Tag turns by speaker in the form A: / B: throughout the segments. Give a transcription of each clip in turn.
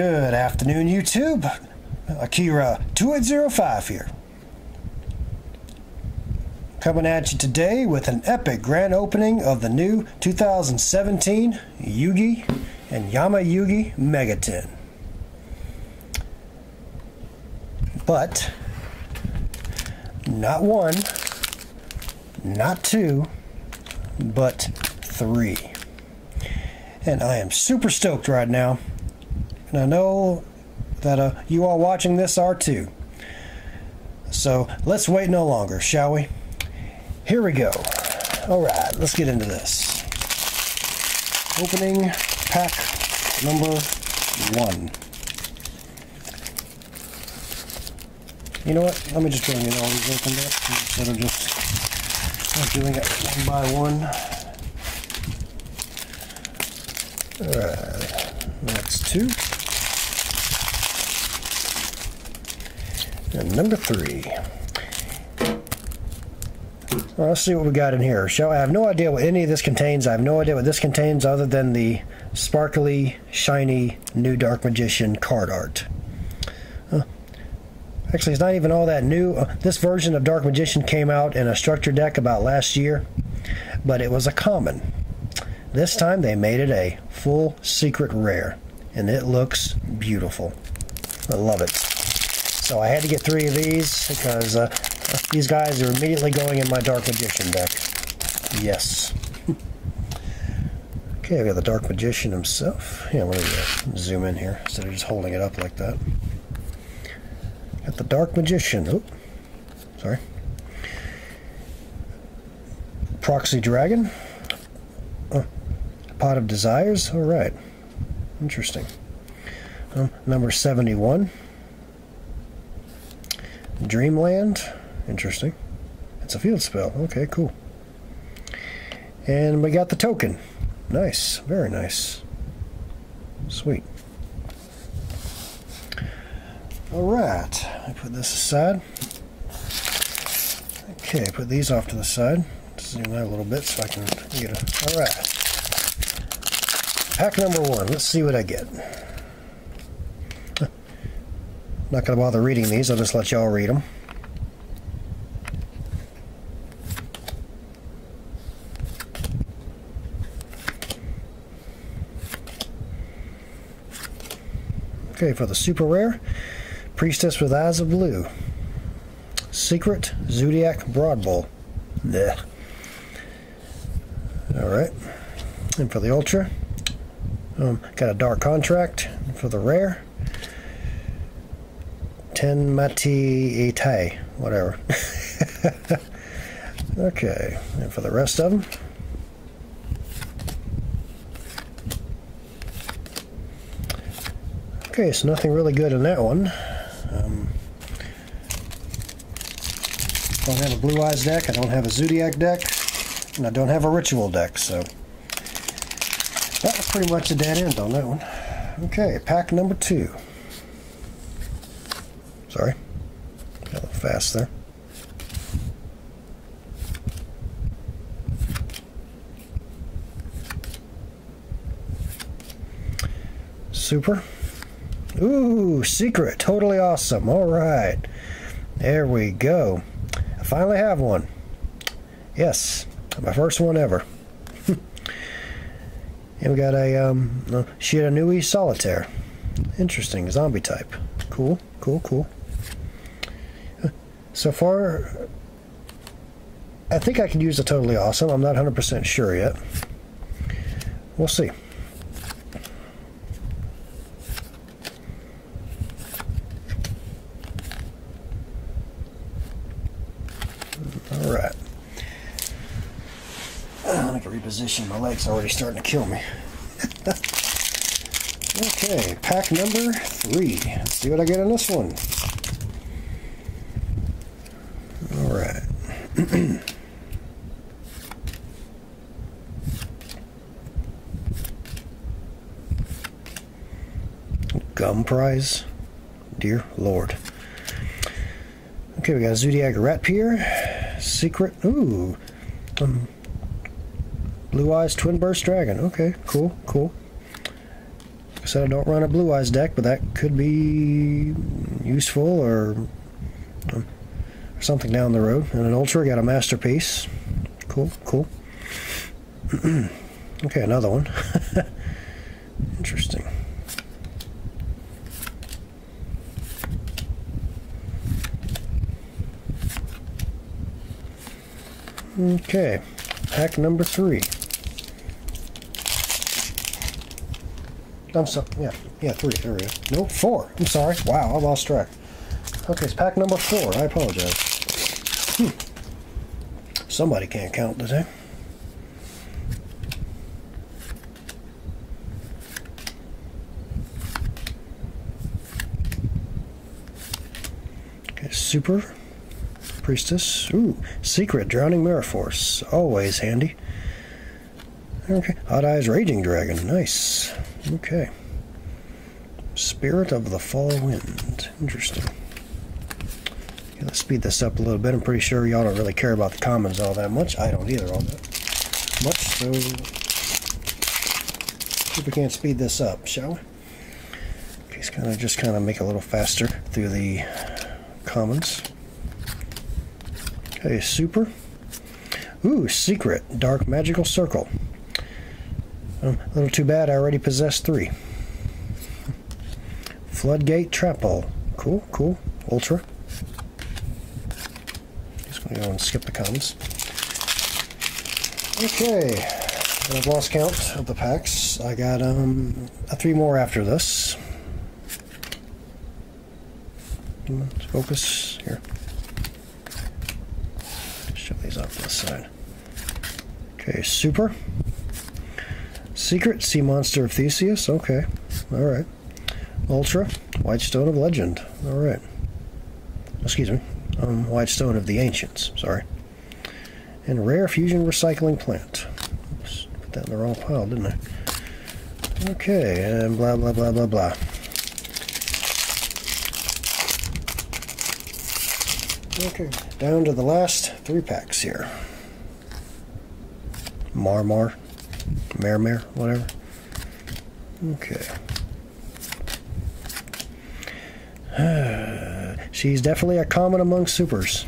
A: afternoon, YouTube. Akira 2805 here. Coming at you today with an epic grand opening of the new 2017 Yugi and Yami Yugi Mega Tin. But, not one, not two, but three. And I am super stoked right now and I know that uh, you all watching this are too. So let's wait no longer, shall we? Here we go. Alright, let's get into this. Opening pack number one. You know what? Let me just and get all these opened up instead of just doing it one by one. Alright, that's two. And number three. Well, let's see what we got in here. Shall I have no idea what any of this contains. I have no idea what this contains other than the sparkly, shiny, new Dark Magician card art. actually, it's not even all that new. Uh, this version of Dark Magician came out in a structure deck about last year, but it was a common. This time they made it a full secret rare, and it looks beautiful. I love it. So I had to get three of these because uh, these guys are immediately going in my Dark Magician deck. Yes. okay, I got the Dark Magician himself. Yeah, let me uh, zoom in here instead of just holding it up like that. Got the Dark Magician. Oop. Sorry. Proxy Dragon. Oh, Pot of Desires. All right. Interesting. Um, number 71. Dreamland. Interesting. It's a field spell. Okay, cool. And we got the token. Nice. Very nice. Sweet. Alright. I put this aside. Okay, put these off to the side. Zoom out a little bit so I can get a... Alright. Pack number one. Let's see what I get. Not going to bother reading these, I'll just let y'all read them. Okay, for the super rare, Priestess with Eyes of Blue. Secret Zodiac Broadbull. Yeah. Alright. And for the Ultra, um, got a Dark Contract. For the rare, Ten Mati Itai, whatever. okay, and for the rest of them. Okay, so nothing really good in that one. Um, don't have a Blue Eyes deck, I don't have a Zodiac deck, and I don't have a Ritual deck, so that's pretty much a dead end on that one. Okay, pack number two. Sorry. Got a little fast there. Super. Ooh, secret. Toadally Awesome. All right. There we go. I finally have one. Yes, my first one ever. and we got a um, Shiranui Solitaire. Interesting, zombie type. Cool, cool, cool. So far, I think I can use a Toadally Awesome. I'm not 100% sure yet. We'll see. All right. I can reposition. My leg's already starting to kill me. okay, pack number three. Let's see what I get on this one. Gum prize? Dear Lord. Okay, we got Zodiac Ratpier. Secret. Ooh. Um, Blue Eyes Twin Burst Dragon. Okay, cool, cool. I said I don't run a Blue Eyes deck, but that could be useful or, um, or something down the road. And an Ultra, got a Masterpiece. Cool, cool. okay, another one. Interesting. Okay, pack number three. I'm sorry, yeah, yeah, three, there we go. No, four, I'm sorry. Wow, I lost track. Okay, it's pack number four, I apologize. Somebody can't count today. Okay, super. Priestess. Ooh, Secret Drowning Mirror Force. Always handy. Okay. Odd-Eyes Raging Dragon. Nice. Okay. Spirit of the Fall Wind. Interesting. Let's speed this up a little bit. I'm pretty sure y'all don't really care about the commons all that much. I don't either all that much, so see if we can't speed this up, shall we? Okay, it's kind of just kind of make it a little faster through the commons. Okay, super. Ooh, secret. Dark magical circle. Um, a little too bad I already possess three. Floodgate trap. Cool, cool. Ultra. Gonna go and skip the commons. Okay. And I've lost count of the packs. I got um three more after this. Let's focus here Show these off this side. Okay, super. Secret, Sea Monster of Theseus. Okay, all right. Ultra, White Stone of Legend. All right. Excuse me. Um, White Stone of the Ancients. Sorry. And Rare Fusion Recycling Plant. Oops, put that in the wrong pile, didn't I? Okay, and blah, blah, blah, blah, blah. Okay, down to the last three packs here. Marmar, Mermere, whatever. Okay. She's definitely a common among supers.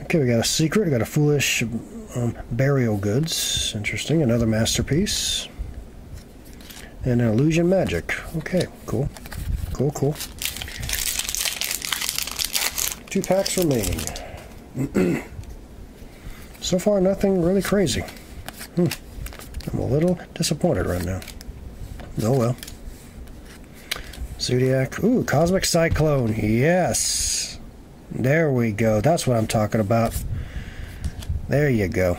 A: Okay, we got a secret, we got a foolish um, burial goods. Interesting. Another masterpiece. And an illusion magic. Okay, cool. Cool, cool. Two packs remaining. so far, nothing really crazy. Hmm. I'm a little disappointed right now. Oh well. Zodiac. Ooh, Cosmic Cyclone. Yes. There we go. That's what I'm talking about. There you go.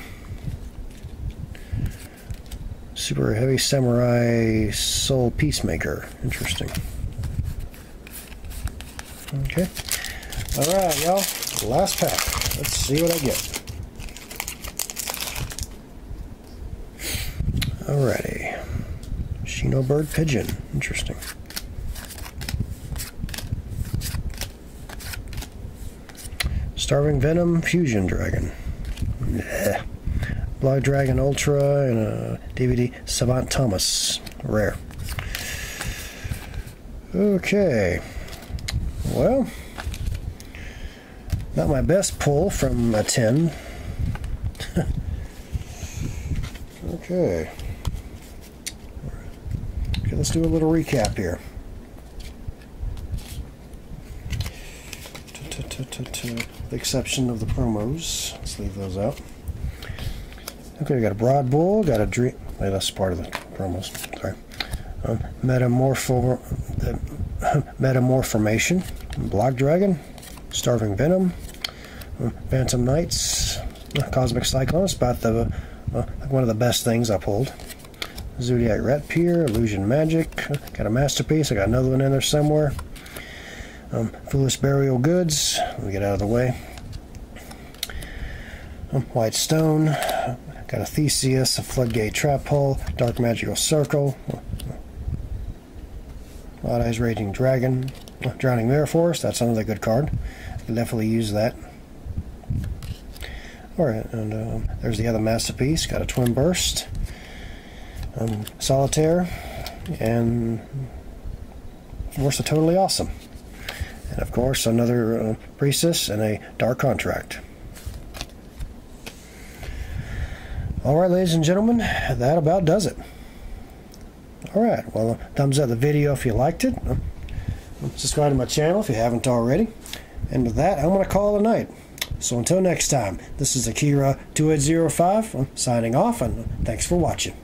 A: Super Heavy Samurai Soul Peacemaker. Interesting. Okay. Alright, y'all. Last pack. Let's see what I get. Alrighty. Shinobird Pigeon. Interesting. Starving Venom Fusion Dragon. Bleh. Block Dragon Ultra and a DVD Savant Thomas. Rare. Okay. Well. Not my best pull from a 10. okay. Okay, let's do a little recap here. The exception of the promos. Let's leave those out. Okay, we got a Broad Bull, got a Dream. Wait, that's part of the promos. Sorry. Um, Metamorpho. Uh, Metamorphormation. Block Dragon. Starving Venom. Phantom Knights, Cosmic Cyclones, about the uh, one of the best things I pulled. Zodiac Ratpier, Illusion Magic, got a masterpiece. I got another one in there somewhere. Um, Foolish Burial Goods. Let me get out of the way. Um, White Stone. Got a Theseus, a Floodgate Trap Hole, Dark Magical Circle. Odd-Eyes Raging Dragon. Drowning Mirror Force. That's another good card. Can definitely use that. Alright, and uh, there's the other masterpiece. Got a twin burst. Um, solitaire. and of course, a Toadally Awesome. And of course, another uh, priestess and a dark contract. All right, ladies and gentlemen, that about does it. All right, well, thumbs up the video if you liked it. Subscribe to my channel if you haven't already. And with that, I'm going to call it a night. So until next time, this is Akira2805 signing off, and thanks for watching.